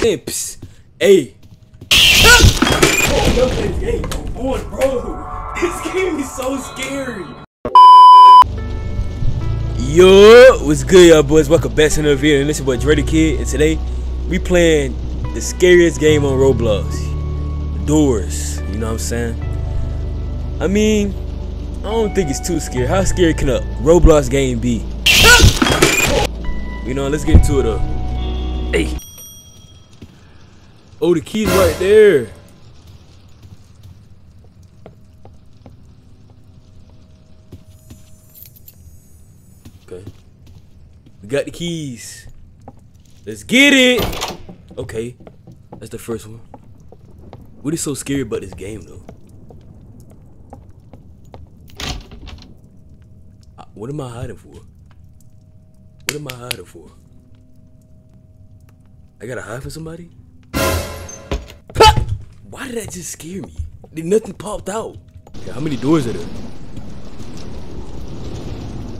psst. Hey. This game, boy, bro. This game is so scary. Yo, what's good, y'all boys? Welcome back to another video. And this is your boy Dre the Kid, and today we playing the scariest game on Roblox. Doors. You know what I'm saying? I mean, I don't think it's too scary. How scary can a Roblox game be? You know, let's get into it though. Hey. Oh, the key's right there. Okay. We got the keys. Let's get it. Okay. That's the first one. What is so scary about this game though? Uh, What am I hiding for? What am I hiding for? I gotta hide for somebody? Why did that just scare me? Did nothing popped out? Okay, how many doors are there?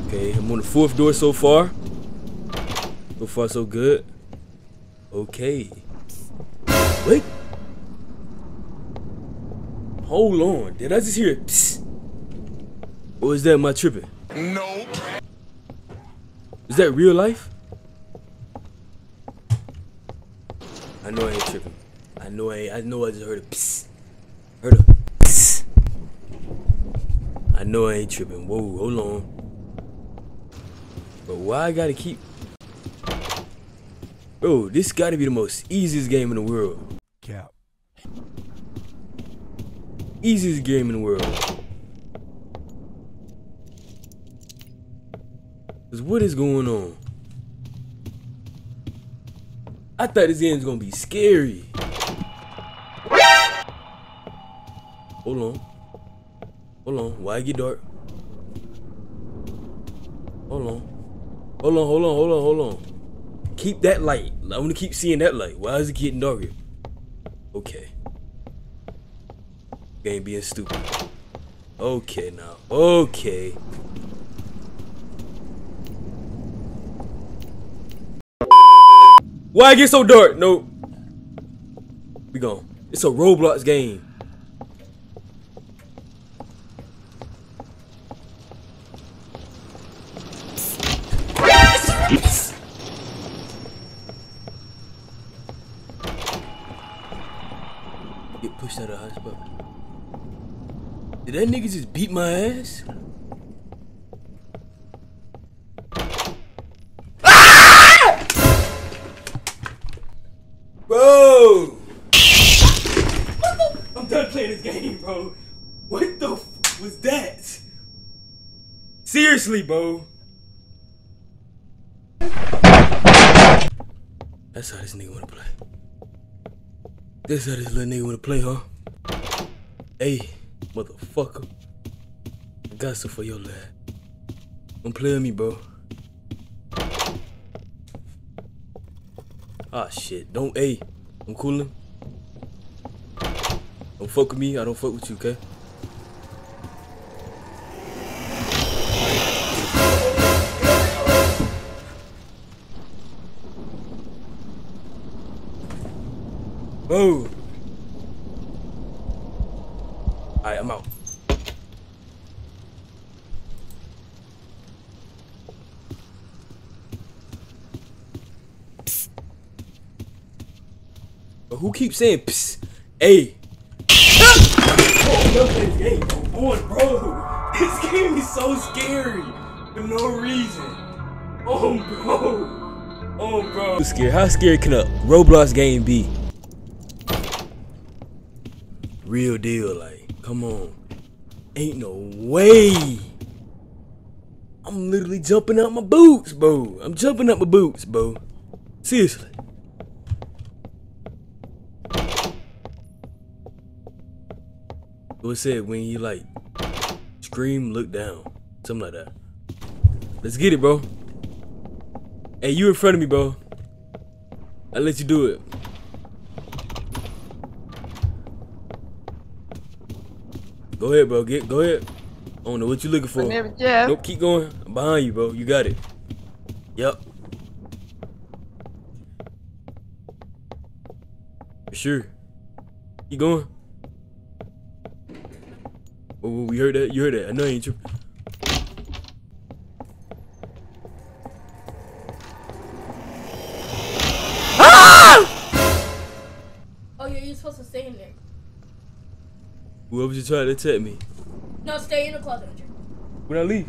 Okay, I'm on the fourth door so far. So far, so good. Okay. Wait. Hold on. Did I just hear psst? Or is that my tripping? Nope. Is that real life? I know I ain't tripping. I know I I know I just heard a psst. Heard a psst. I know I ain't tripping. Whoa, hold on. But why I gotta keep Bro, this gotta be the most easiest game in the world. Cap. Easiest game in the world. Cause what is going on? I thought this game was gonna be scary. Hold on. Hold on. Get dark? Hold on. Hold on, hold on, hold on, hold on. Keep that light. I wanna keep seeing that light. Why is it getting darker? Okay. Game being stupid. Okay now. Okay. Why get so dark? No. We gone. It's a Roblox game. Get pushed out of the high spot. Did that nigga just beat my ass? Ah! Bro! I'm done playing this game, bro. What the was that? Seriously, bro. That's how this nigga wanna play. This how this little nigga wanna play, huh? Hey, motherfucker. I got some for your lad. Don't play with me, bro. Ah shit. Don't hey. I'm coolin'. Don't fuck with me, I don't fuck with you, okay? Boo! Alright, I'm out. But who keeps saying psst? Hey. Oh, this game, boy, bro. This game is so scary for no reason. Oh, bro. Oh, bro. Scary. How scary can a Roblox game be? Real deal, like, come on. Ain't no way. I'm literally jumping out my boots, bro. I'm jumping out my boots, bro. Seriously. What said when you like scream, look down. Something like that. Let's get it, bro. Hey, you in front of me, bro. I let you do it. Go ahead, bro. Get go ahead. I don't know what you're looking for. My name is Jeff. Nope, keep going. I'm behind you, bro. You got it. Yep. sure. You going? Oh, we heard that. You heard that. I know you ain't tripping. Oh yeah, you're supposed to stay in there. Whoever you trying to attack me. No, stay in the closet. Andrew. When I leave.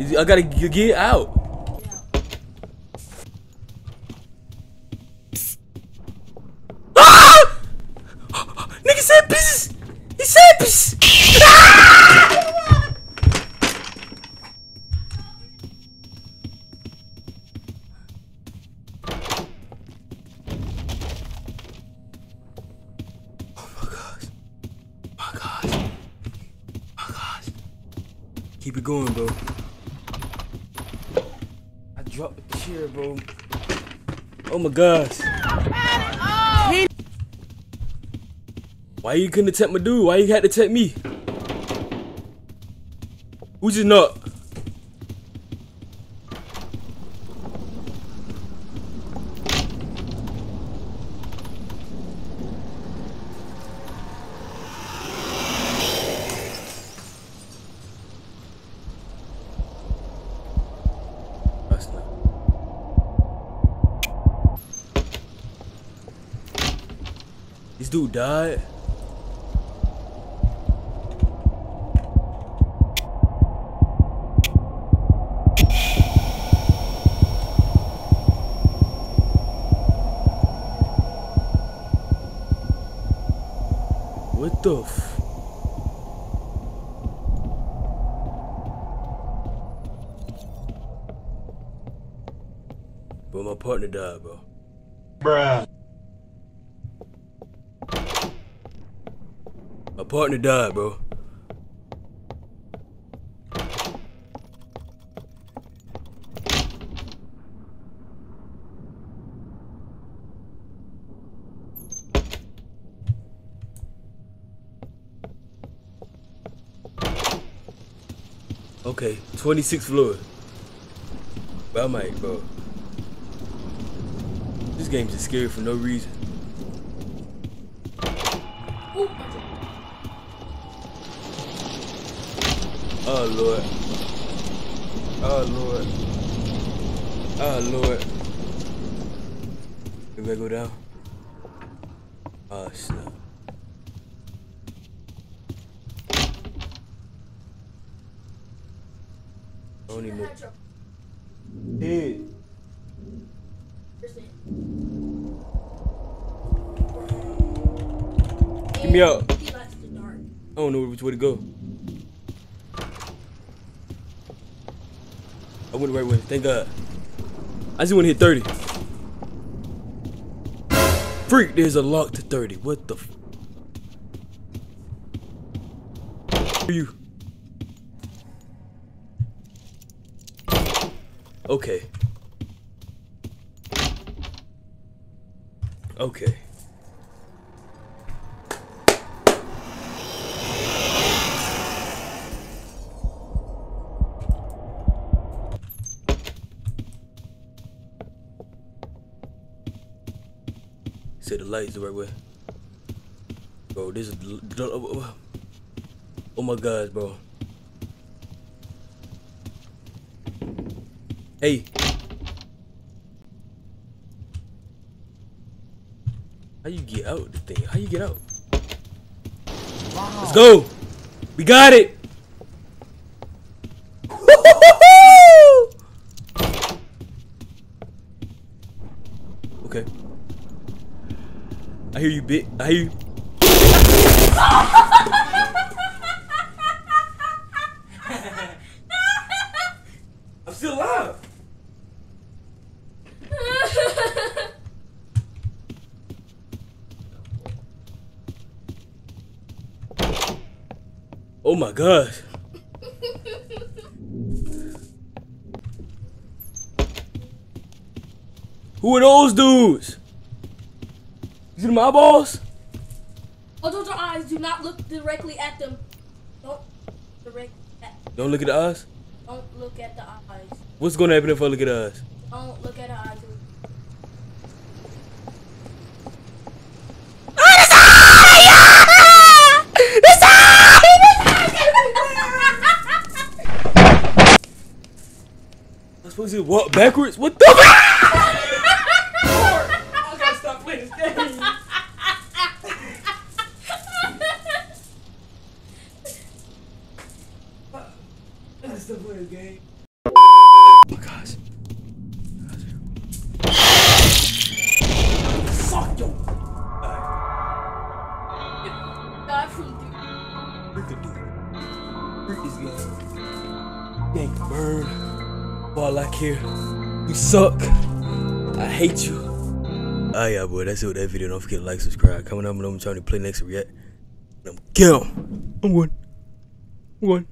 Is- I gotta g- get out. Yeah. Ah! Nigga said pieces. He said pieces. Oh my gosh. My gosh. My gosh. Keep it going, bro. I dropped the chair, bro. Oh my gosh. Why you couldn't attack my dude? Why you had to attack me? Who's just not? That's not. This dude died. What the f? But my partner died, bro. Bruh. Partner died, bro. Okay, 26th floor. But I might, bro. This game's just scary for no reason. Ooh, Oh Lord. Oh Lord. Oh Lord. We gotta go down. Oh snap. I don't saying. Get me dark. I don't know which way to go. I went the right way. Thank God. I just want to hit 30. Freak, there's a lock to 30. What the f? You? Okay. Okay. The lights the right way. Bro, this is. Oh, oh, oh my gosh, bro. Hey. How you get out the thing? How you get out? Let's go. We got it. okay. I hear you, bit. I hear you. I'm still alive. Oh my gosh. Who are those dudes? Is it my balls? Although your eyes. Do not look directly at them. Don't direct at Don't look at the eyes? Don't look at the eyes. What's going to happen if I look at the eyes? Don't look at the eyes. supposed to walk backwards? What the? It. Freak this game. Gang burn. All I care. You suck. I hate you. Ah yeah, boy. That's it with that video. Don't forget to like, subscribe, comment down below. I'm trying to play next react. And I'm kill. I'm going. I'm going.